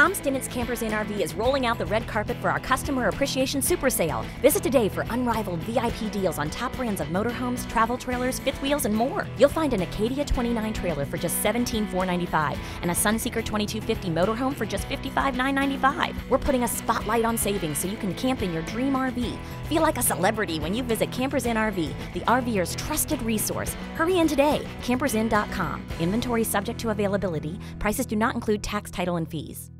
Tom Stinnett's Campers NRV RV is rolling out the red carpet for our Customer Appreciation Super Sale. Visit today for unrivaled VIP deals on top brands of motorhomes, travel trailers, fifth wheels, and more. You'll find an Acadia 29 trailer for just $17,495 and a Sunseeker 2250 motorhome for just $55,995. We're putting a spotlight on savings so you can camp in your dream RV. Feel like a celebrity when you visit Campers Inn RV, the RVer's trusted resource. Hurry in today. campersinn.com. Inventory subject to availability. Prices do not include tax, title, and fees.